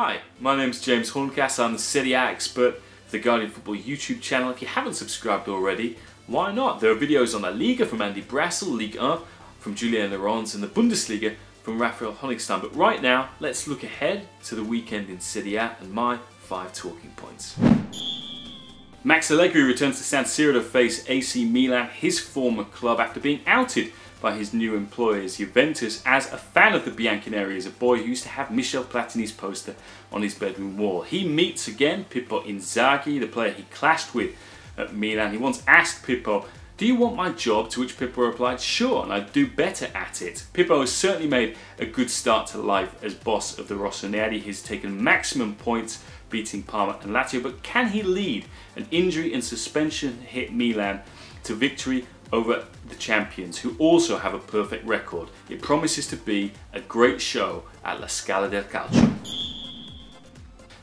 Hi, my name's James Horncastle. I'm the Serie A expert for the Guardian Football YouTube channel. If you haven't subscribed already, why not? There are videos on La Liga from Andy Brassell, Ligue 1 from Julien Laurens, and the Bundesliga from Raphael Honigstein. But right now, let's look ahead to the weekend in Serie A and my five talking points. Max Allegri returns to San Siro to face AC Milan, his former club, after being outed by his new employers Juventus as a fan of the Bianconeri as a boy who used to have Michel Platini's poster on his bedroom wall. He meets again Pippo Inzaghi, the player he clashed with at Milan. He once asked Pippo, do you want my job? To which Pippo replied, sure, and I'd do better at it. Pippo has certainly made a good start to life as boss of the Rossoneri. He's taken maximum points beating Parma and Lazio, but can he lead an injury and suspension hit Milan to victory over the champions, who also have a perfect record. It promises to be a great show at La Scala del Calcio.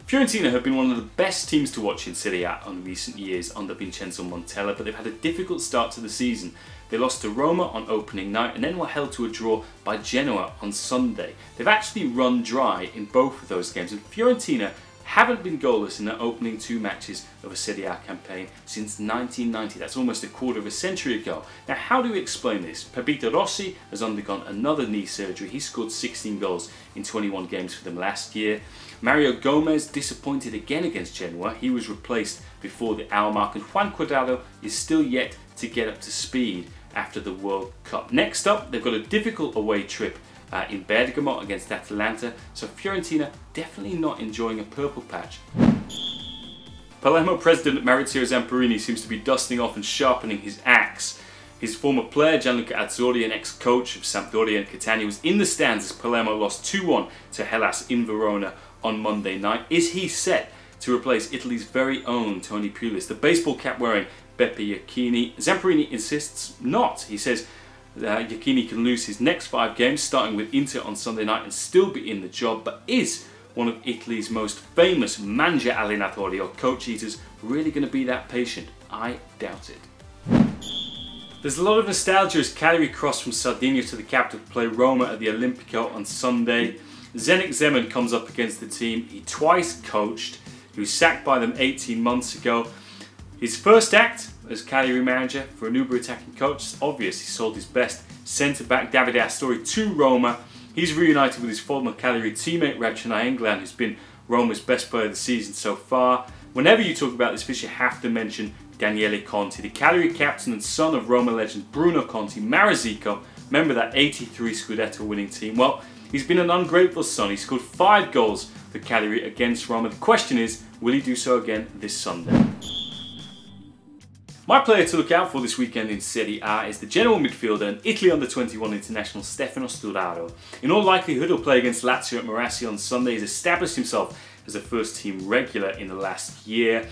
Fiorentina have been one of the best teams to watch in Serie A in recent years under Vincenzo Montella, but they've had a difficult start to the season. They lost to Roma on opening night and then were held to a draw by Genoa on Sunday. They've actually run dry in both of those games, and Fiorentina haven't been goalless in their opening two matches of a Serie A campaign since 1990. That's almost a quarter of a century ago. Now, how do we explain this? Pepito Rossi has undergone another knee surgery. He scored 16 goals in 21 games for them last year. Mario Gomez disappointed again against Genoa. He was replaced before the hour mark, and Juan Cuadrado is still yet to get up to speed after the World Cup. Next up, they've got a difficult away trip uh, in Bergamo against Atalanta, so Fiorentina definitely not enjoying a purple patch. Palermo president Maurizio Zamparini seems to be dusting off and sharpening his axe. His former player Gianluca Atzori, an ex-coach of Sampdoria and Catania, was in the stands as Palermo lost 2-1 to Hellas in Verona on Monday night. Is he set to replace Italy's very own Tony Pulis, the baseball cap wearing Beppe Iachini? Zamparini insists not. He says uh, Iachini can lose his next five games, starting with Inter on Sunday night, and still be in the job, but is one of Italy's most famous mangia allenatori or coach eaters really going to be that patient? I doubt it. There's a lot of nostalgia as Cagliari crossed from Sardinia to the capital to play Roma at the Olimpico on Sunday. Zdenek Zeman comes up against the team he twice coached. He was sacked by them 18 months ago. His first act as Cagliari manager for an uber attacking coach, it's obvious he sold his best centre back Davide Astori to Roma. He's reunited with his former Cagliari teammate Radja Nainggolan, who's been Roma's best player of the season so far. Whenever you talk about this fish, you have to mention Daniele Conti, the Cagliari captain and son of Roma legend Bruno Conti, Marazico, member of that 83 Scudetto winning team. Well, he's been an ungrateful son. He scored five goals for Cagliari against Roma. The question is, will he do so again this Sunday? My player to look out for this weekend in Serie A is the Genoa midfielder and Italy under-21 international Stefano Sturaro. In all likelihood he'll play against Lazio at Marassi on Sunday. He's established himself as a first team regular in the last year.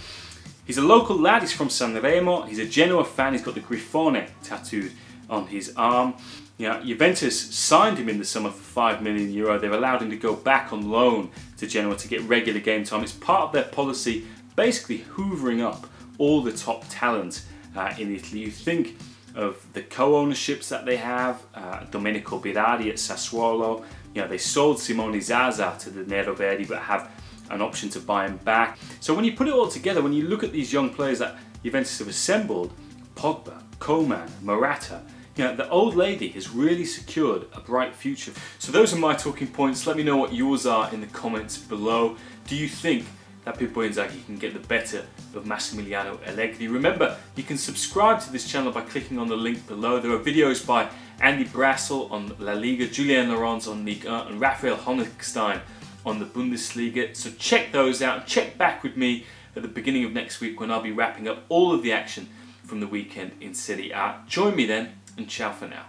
He's a local lad, he's from Sanremo, he's a Genoa fan, he's got the Grifone tattooed on his arm. You know, Juventus signed him in the summer for 5 million euro. They've allowed him to go back on loan to Genoa to get regular game time. It's part of their policy basically hoovering up all the top talent uh, in Italy. You think of the co-ownerships that they have, uh, Domenico Berardi at Sassuolo, you know, they sold Simone Zaza to the Nero Verdi but have an option to buy him back. So when you put it all together, when you look at these young players that Juventus have assembled, Pogba, Coman, Morata, you know, the old lady has really secured a bright future. So those are my talking points. Let me know what yours are in the comments below. Do you think that Pippo Inzaghi can get the better of Massimiliano Allegri. Remember, you can subscribe to this channel by clicking on the link below. There are videos by Andy Brassell on La Liga, Julien Laurens on Ligue 1 and Raphael Honigstein on the Bundesliga. So check those out. Check back with me at the beginning of next week when I'll be wrapping up all of the action from the weekend in Serie A. Join me then and ciao for now.